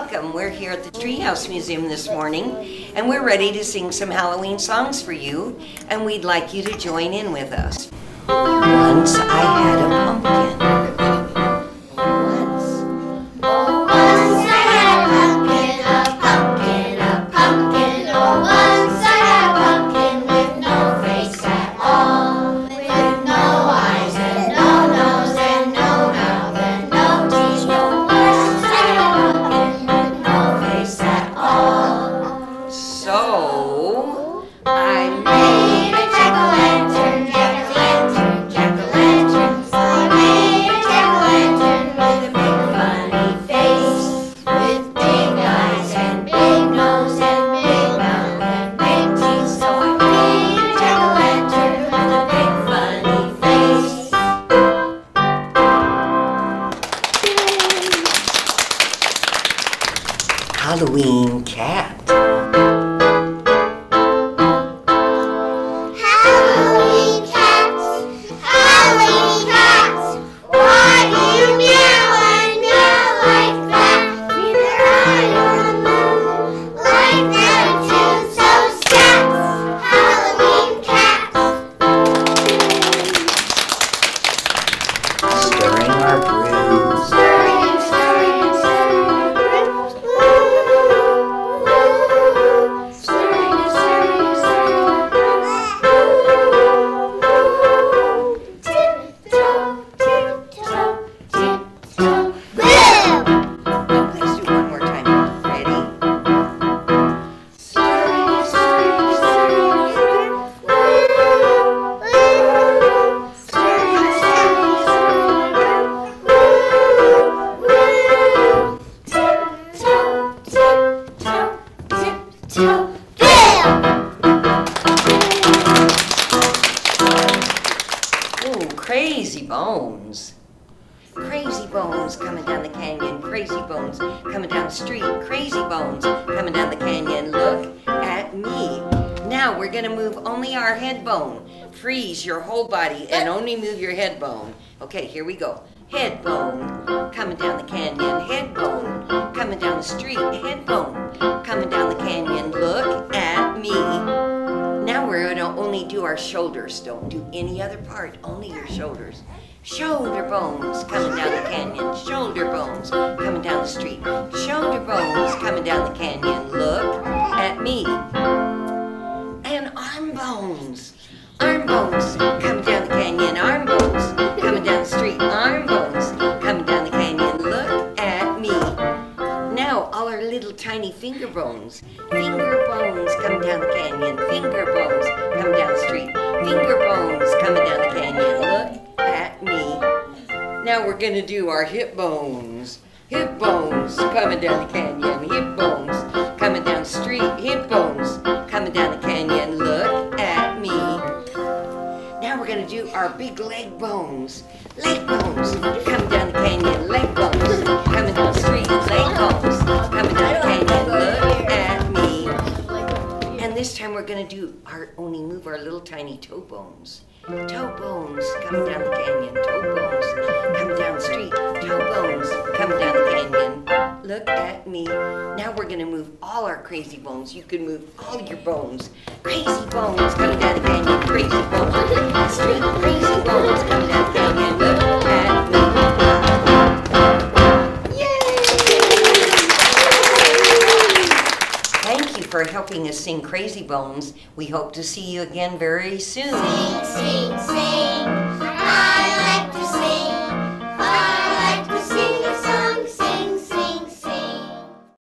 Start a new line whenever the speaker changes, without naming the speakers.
welcome. We're here at the Treehouse Museum this morning, and we're ready to sing some Halloween songs for you, and we'd like you to join in with us. Once I had a pumpkin. So, I
Made a jack-o'-lantern, jack-o'-lantern, jack-o'-lantern. So I made a jack-o'-lantern with a big funny face, with big eyes and big nose and big mouth and big teeth. So I made a jack-o'-lantern with a big funny face.
Halloween cat. Stirring our crazy bones. Crazy bones coming down the canyon. Crazy bones coming down the street. Crazy bones coming down the canyon. Look at me. Now we're gonna move only our head bone. Freeze your whole body and only move your head bone. Okay, here we go. Head bone coming down the canyon. Head bone coming down the street. Head bone coming down the canyon. Look do our shoulders. Don't do any other part, only your shoulders. Shoulder bones coming down the canyon. Shoulder bones coming down the street. Shoulder bones coming down the canyon. Look at me. And arm bones. Arm bones coming down the canyon. Arm bones coming down the street. Arm bones coming down the canyon. Look at me. Now, all our little tiny finger bones. Finger bones coming down the canyon. Finger bones coming down the street. Finger bones coming down the canyon. Look at me. Now we're gonna do our hip bones. Hip bones coming down the canyon. Hip bones coming down the street. Hip bones coming down the canyon. Look at me. Now we're gonna do our big leg bones. Leg bones coming down the canyon. Leg this time we're gonna do our only move our little tiny toe bones. Toe bones coming down the canyon. Toe bones coming down the street. Toe bones coming down the canyon. Look at me. Now we're gonna move all our crazy bones. You can move all your bones. Crazy bones for helping us sing Crazy Bones. We hope to see you again very soon.